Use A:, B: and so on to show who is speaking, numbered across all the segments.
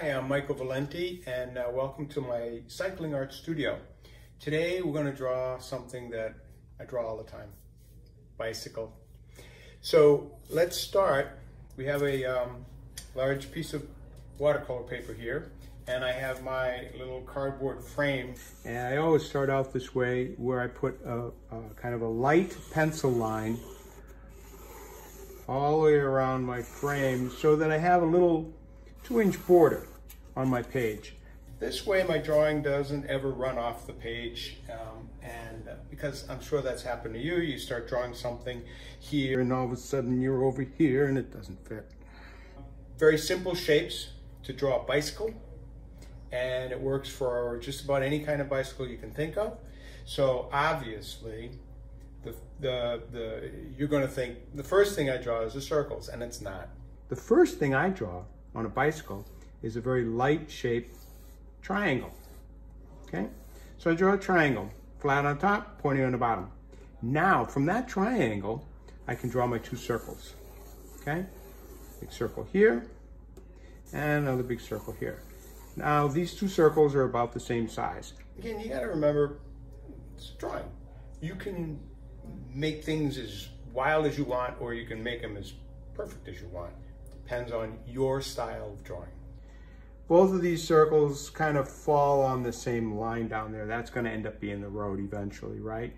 A: Hi, I'm Michael Valenti and uh, welcome to my cycling art studio. Today we're going to draw something that I draw all the time, bicycle. So let's start. We have a um, large piece of watercolor paper here and I have my little cardboard frame. And I always start out this way where I put a, a kind of a light pencil line all the way around my frame so that I have a little two inch border on my page. This way my drawing doesn't ever run off the page um, and uh, because I'm sure that's happened to you, you start drawing something here and all of a sudden you're over here and it doesn't fit. Very simple shapes to draw a bicycle and it works for just about any kind of bicycle you can think of. So obviously the, the, the, you're going to think the first thing I draw is the circles and it's not. The first thing I draw on a bicycle is a very light shaped triangle. Okay, so I draw a triangle, flat on top, pointing on the bottom. Now, from that triangle, I can draw my two circles. Okay, big circle here, and another big circle here. Now, these two circles are about the same size. Again, you gotta remember, it's drawing. You can make things as wild as you want, or you can make them as perfect as you want. Depends on your style of drawing. Both of these circles kind of fall on the same line down there. That's gonna end up being the road eventually, right?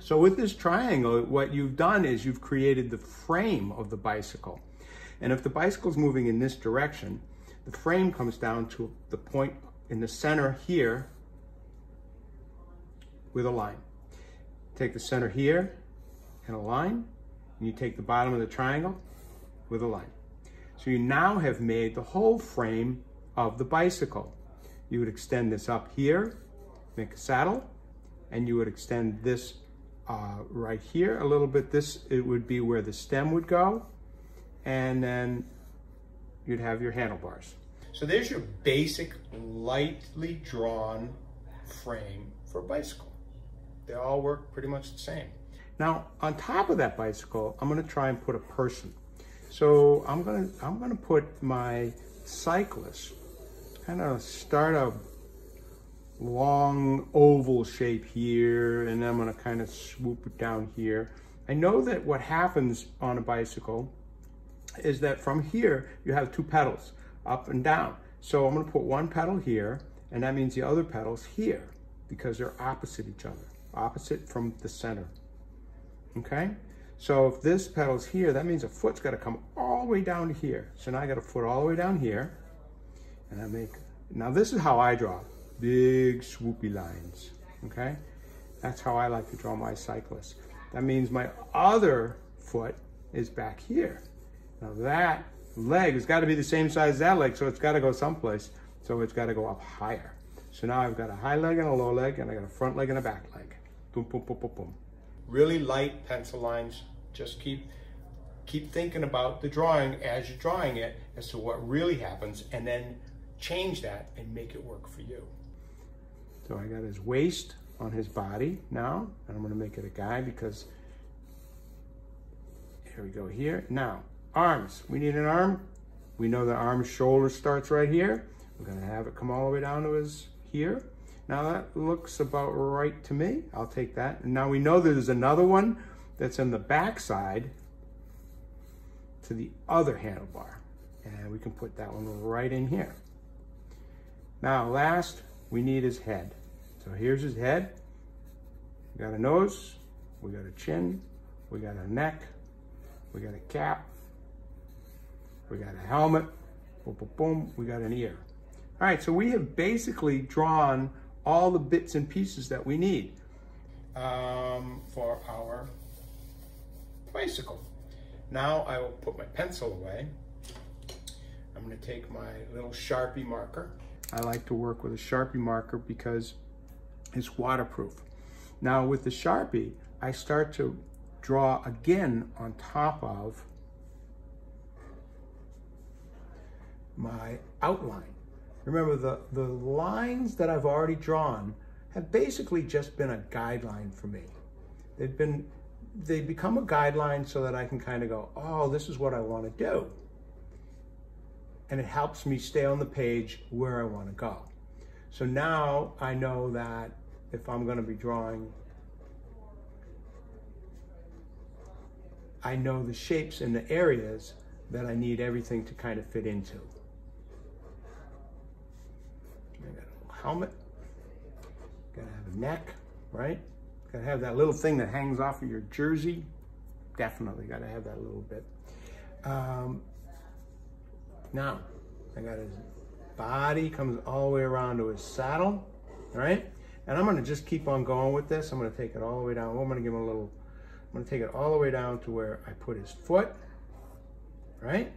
A: So with this triangle, what you've done is you've created the frame of the bicycle. And if the bicycle is moving in this direction, the frame comes down to the point in the center here with a line. Take the center here and a line, and you take the bottom of the triangle with a line. So you now have made the whole frame of the bicycle. You would extend this up here, make a saddle, and you would extend this uh, right here a little bit. This, it would be where the stem would go, and then you'd have your handlebars. So there's your basic lightly drawn frame for a bicycle. They all work pretty much the same. Now, on top of that bicycle, I'm gonna try and put a person. So I'm gonna, I'm gonna put my cyclist, kind of start a long oval shape here, and I'm gonna kind of swoop it down here. I know that what happens on a bicycle is that from here, you have two pedals, up and down. So I'm gonna put one pedal here, and that means the other pedal's here, because they're opposite each other, opposite from the center, okay? So if this pedal's here, that means a foot's gotta come all the way down here. So now I got a foot all the way down here, and I make, now this is how I draw, big swoopy lines, okay? That's how I like to draw my cyclists. That means my other foot is back here. Now that leg has got to be the same size as that leg, so it's got to go someplace. So it's got to go up higher. So now I've got a high leg and a low leg, and I got a front leg and a back leg. Boom, boom, boom, boom, boom really light pencil lines. Just keep keep thinking about the drawing as you're drawing it as to what really happens and then change that and make it work for you. So I got his waist on his body now, and I'm gonna make it a guy because here we go here. Now, arms, we need an arm. We know the arm shoulder starts right here. We're gonna have it come all the way down to his here. Now that looks about right to me. I'll take that. And now we know there's another one that's in the back side to the other handlebar. And we can put that one right in here. Now last, we need his head. So here's his head. We got a nose, we got a chin, we got a neck, we got a cap, we got a helmet, boom, boom, boom, we got an ear. All right, so we have basically drawn all the bits and pieces that we need um, for our bicycle. Now I will put my pencil away. I'm going to take my little Sharpie marker. I like to work with a Sharpie marker because it's waterproof. Now with the Sharpie, I start to draw again on top of my outline. Remember, the, the lines that I've already drawn have basically just been a guideline for me. They've been, they become a guideline so that I can kind of go, oh, this is what I want to do. And it helps me stay on the page where I want to go. So now I know that if I'm going to be drawing, I know the shapes and the areas that I need everything to kind of fit into. I got a helmet, gotta have a neck, right? Gotta have that little thing that hangs off of your jersey. Definitely gotta have that little bit. Um, now, I got his body comes all the way around to his saddle, all right? And I'm gonna just keep on going with this. I'm gonna take it all the way down. I'm gonna give him a little, I'm gonna take it all the way down to where I put his foot, right?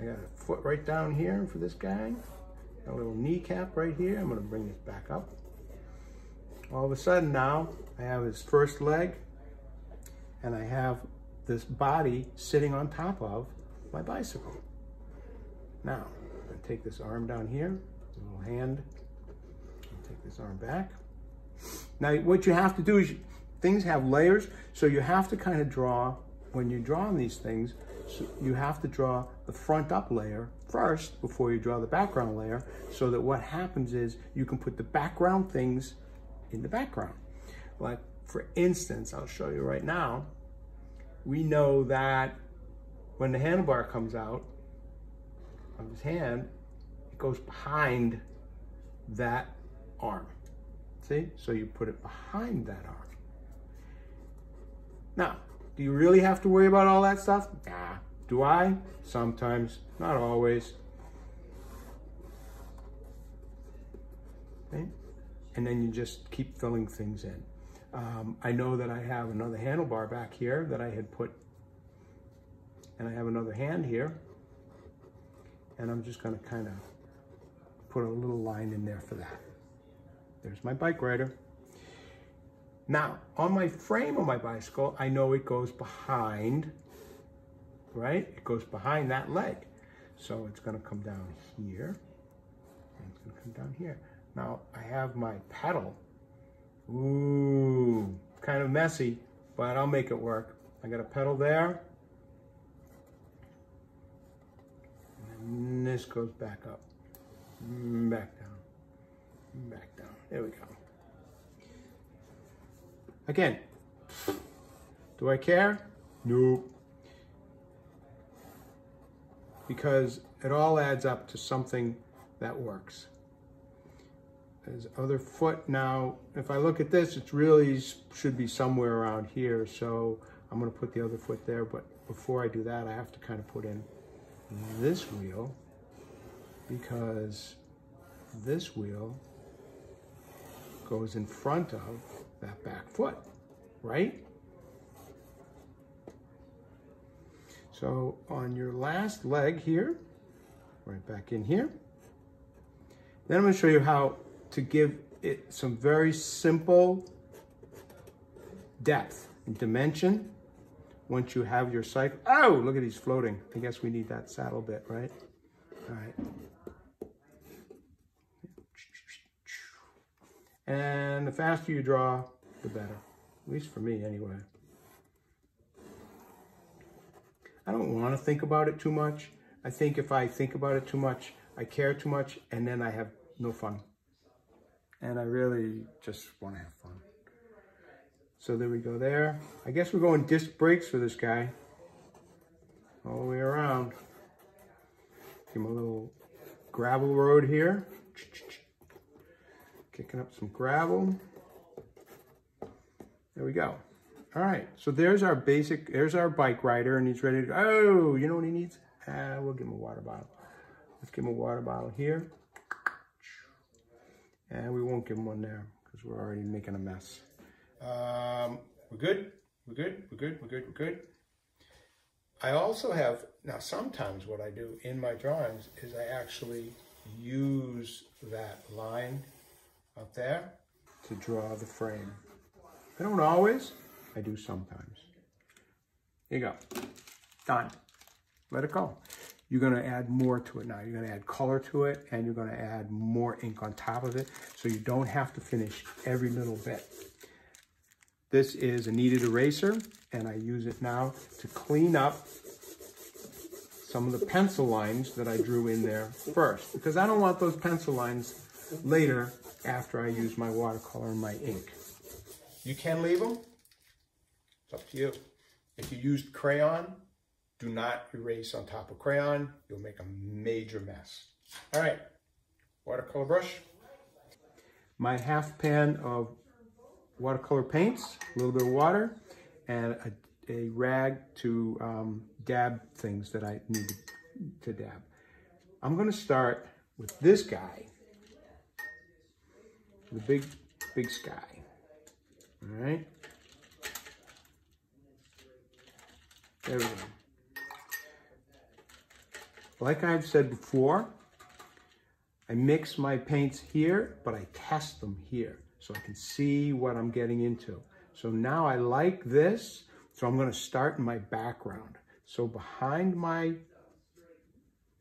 A: I got a foot right down here for this guy. A little kneecap right here. I'm gonna bring this back up. All of a sudden now, I have his first leg and I have this body sitting on top of my bicycle. Now, I'm gonna take this arm down here, little hand, take this arm back. Now, what you have to do is, things have layers, so you have to kind of draw, when you're drawing these things, so you have to draw the front up layer first before you draw the background layer, so that what happens is you can put the background things in the background. Like, for instance, I'll show you right now, we know that when the handlebar comes out, of his hand, it goes behind that arm. See? So you put it behind that arm. Now, do you really have to worry about all that stuff? Nah. Do I? Sometimes, not always. Okay? And then you just keep filling things in. Um, I know that I have another handlebar back here that I had put, and I have another hand here and I'm just gonna kind of put a little line in there for that. There's my bike rider. Now, on my frame of my bicycle, I know it goes behind, right? It goes behind that leg. So it's gonna come down here, and it's gonna come down here. Now, I have my pedal. Ooh, kind of messy, but I'll make it work. I got a pedal there, And this goes back up, back down, back down. There we go. Again, do I care? Nope. Because it all adds up to something that works. There's other foot now. If I look at this, it really should be somewhere around here. So I'm gonna put the other foot there, but before I do that, I have to kind of put in this wheel because this wheel goes in front of that back foot, right? So on your last leg here, right back in here, then I'm gonna show you how to give it some very simple depth and dimension once you have your cycle. Oh, look at these floating. I guess we need that saddle bit, right? All right. And the faster you draw, the better. At least for me, anyway. I don't want to think about it too much. I think if I think about it too much, I care too much, and then I have no fun. And I really just want to have fun. So there we go there. I guess we're going disc brakes for this guy. All the way around. Give him a little gravel road here. Kicking up some gravel. There we go. All right, so there's our basic, there's our bike rider and he's ready to, oh, you know what he needs? Uh, we'll give him a water bottle. Let's give him a water bottle here. And we won't give him one there because we're already making a mess. Um, we're good. We're good. We're good. We're good. We're good. I also have, now sometimes what I do in my drawings is I actually use that line up there to draw the frame. I don't always, I do sometimes. Here you go. Done. Let it go. You're going to add more to it now. You're going to add color to it and you're going to add more ink on top of it so you don't have to finish every little bit. This is a kneaded eraser, and I use it now to clean up some of the pencil lines that I drew in there first because I don't want those pencil lines later after I use my watercolor and my ink. You can leave them. It's up to you. If you used crayon, do not erase on top of crayon. You'll make a major mess. All right, watercolor brush. My half pan of watercolor paints, a little bit of water, and a, a rag to um, dab things that I need to dab. I'm gonna start with this guy, the big, big sky, all right? There we go. Like I've said before, I mix my paints here, but I test them here so I can see what I'm getting into. So now I like this, so I'm gonna start in my background. So behind my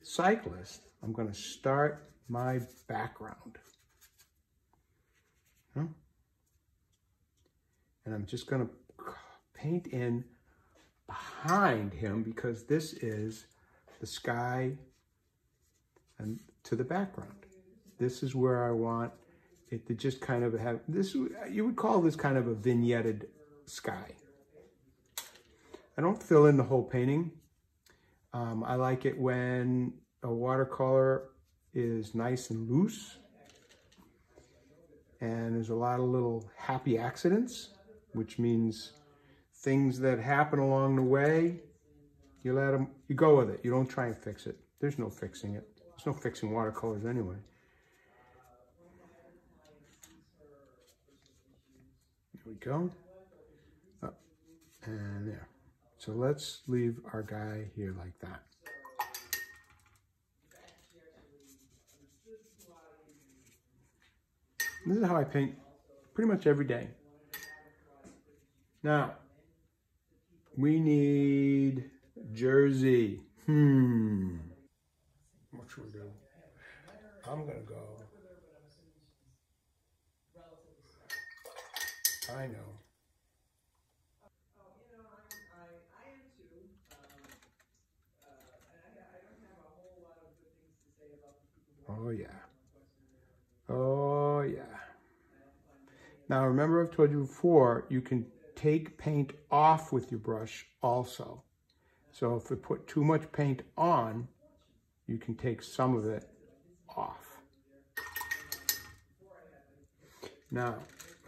A: cyclist, I'm gonna start my background. Huh? And I'm just gonna paint in behind him because this is the sky and to the background. This is where I want it just kind of have this, you would call this kind of a vignetted sky. I don't fill in the whole painting. Um, I like it when a watercolor is nice and loose and there's a lot of little happy accidents, which means things that happen along the way, you let them, you go with it. You don't try and fix it. There's no fixing it. There's no fixing watercolors anyway. We go. Up and there. So let's leave our guy here like that. This is how I paint pretty much every day. Now, we need Jersey. Hmm. What should we do? I'm gonna go. I know. Oh, oh yeah. Oh yeah. Now remember I've told you before, you can take paint off with your brush also. So if you put too much paint on, you can take some of it off. Now,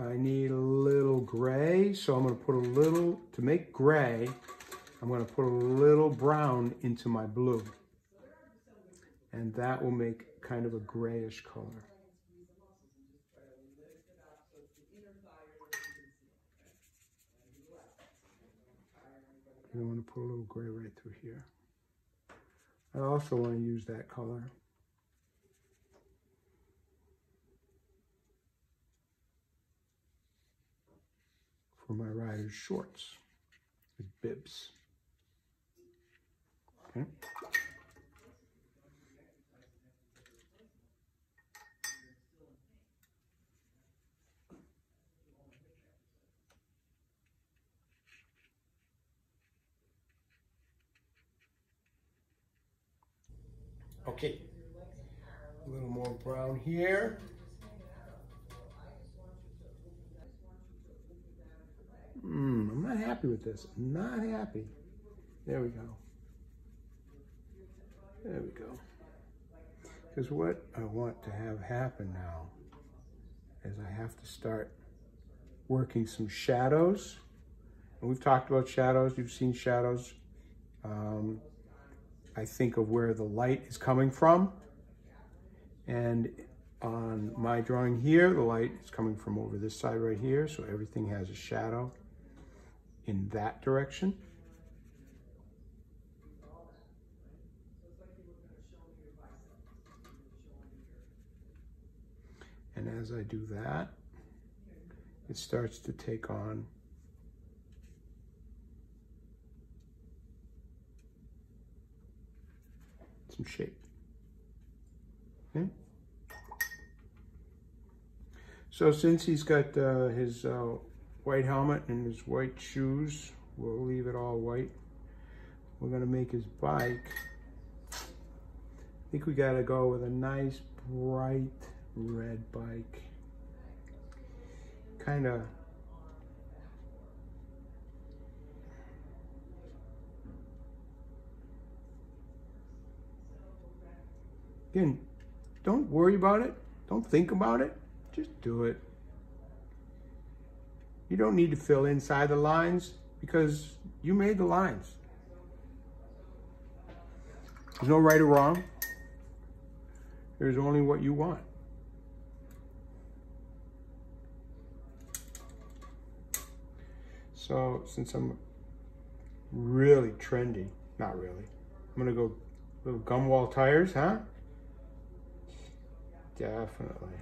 A: I need a little gray, so I'm gonna put a little, to make gray, I'm gonna put a little brown into my blue. And that will make kind of a grayish color. I want to put a little gray right through here. I also want to use that color. My rider's shorts bibs. Okay. Okay, a little more brown here. Hmm, I'm not happy with this. I'm not happy. There we go. There we go. Because what I want to have happen now is I have to start working some shadows. And we've talked about shadows. You've seen shadows. Um, I think of where the light is coming from. And on my drawing here, the light is coming from over this side right here, so everything has a shadow in that direction. And as I do that, it starts to take on some shape. Okay. So since he's got uh, his uh, white helmet and his white shoes, we'll leave it all white. We're gonna make his bike I think we gotta go with a nice bright red bike. Kind of Again, don't worry about it. Don't think about it. Just do it. You don't need to fill inside the lines because you made the lines. There's no right or wrong. There's only what you want. So since I'm really trendy, not really, I'm gonna go little gum wall tires, huh? Definitely.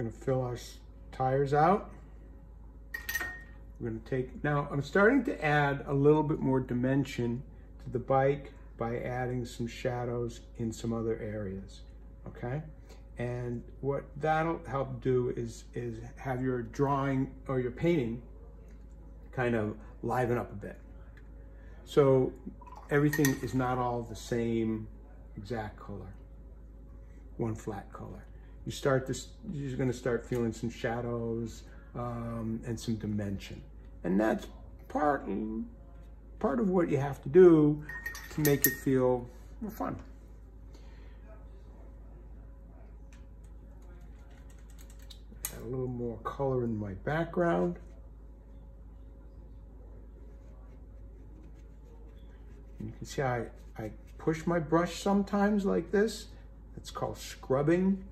A: Gonna fill our tires out. We're gonna take, now I'm starting to add a little bit more dimension to the bike by adding some shadows in some other areas, okay? And what that'll help do is, is have your drawing or your painting kind of liven up a bit. So everything is not all the same exact color, one flat color you start this, you're going to start feeling some shadows um, and some dimension. And that's part, part of what you have to do to make it feel more fun. Add a little more color in my background. You can see I, I push my brush sometimes like this. It's called scrubbing.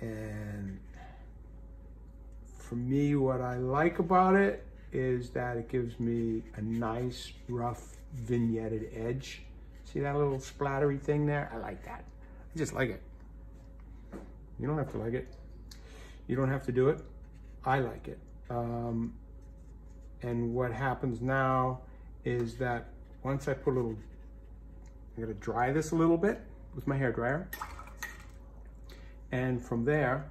A: And for me, what I like about it is that it gives me a nice, rough, vignetted edge. See that little splattery thing there? I like that. I just like it. You don't have to like it. You don't have to do it. I like it. Um, and what happens now is that once I put a little, I'm gonna dry this a little bit with my hair dryer. And from there,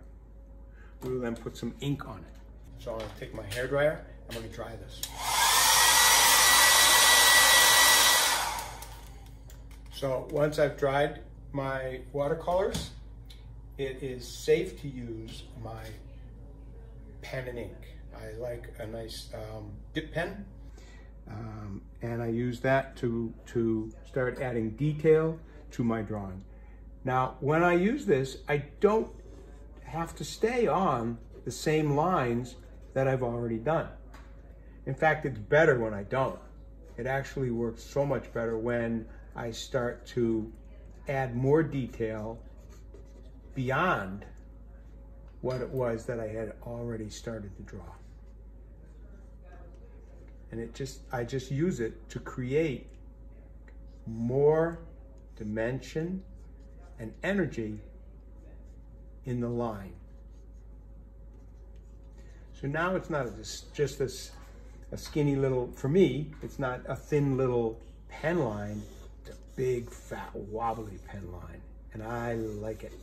A: we will then put some ink on it. So I'm gonna take my hair dryer, I'm gonna dry this. So once I've dried my watercolors, it is safe to use my pen and ink. I like a nice um, dip pen. Um, and I use that to, to start adding detail to my drawing. Now, when I use this, I don't have to stay on the same lines that I've already done. In fact, it's better when I don't. It actually works so much better when I start to add more detail beyond what it was that I had already started to draw. And it just, I just use it to create more dimension and energy in the line. So now it's not just, this a skinny little, for me, it's not a thin little pen line, it's a big, fat, wobbly pen line. And I like it.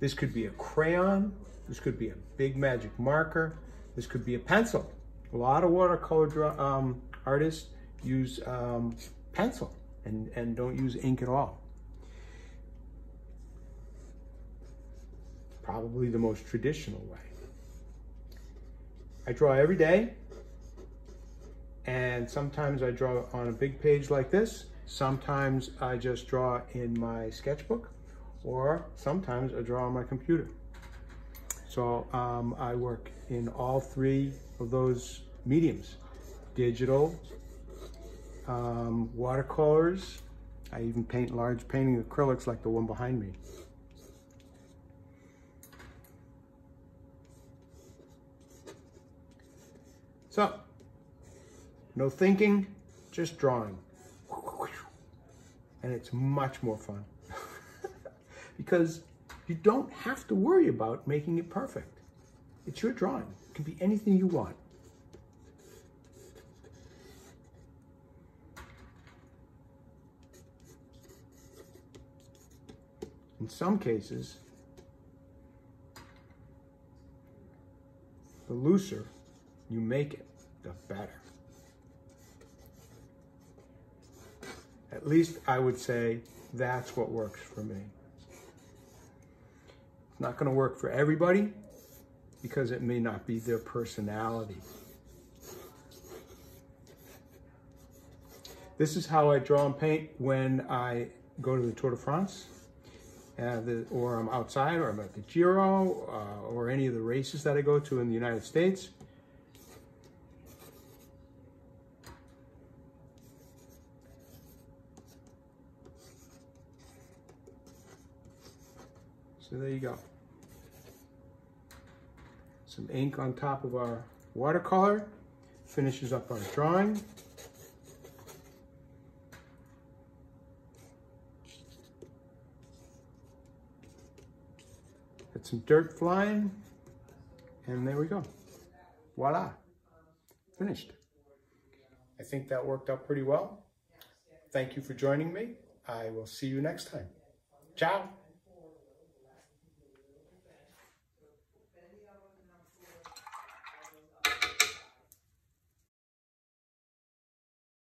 A: This could be a crayon. This could be a big magic marker. This could be a pencil. A lot of watercolor um, artists use um, pencil and, and don't use ink at all. Probably the most traditional way. I draw every day And sometimes I draw on a big page like this. Sometimes I just draw in my sketchbook or sometimes I draw on my computer. So um, I work in all three of those mediums. Digital, um, watercolors, I even paint large painting acrylics like the one behind me. So, no thinking, just drawing. And it's much more fun. because you don't have to worry about making it perfect. It's your drawing. It can be anything you want. In some cases, the looser you make it, the better. At least I would say that's what works for me. It's not going to work for everybody because it may not be their personality. This is how I draw and paint when I go to the Tour de France uh, the, or I'm outside, or I'm at the Giro, uh, or any of the races that I go to in the United States. So there you go. Some ink on top of our watercolor finishes up our drawing. Some dirt flying, and there we go. Voila, finished. I think that worked out pretty well. Thank you for joining me. I will see you next time. Ciao.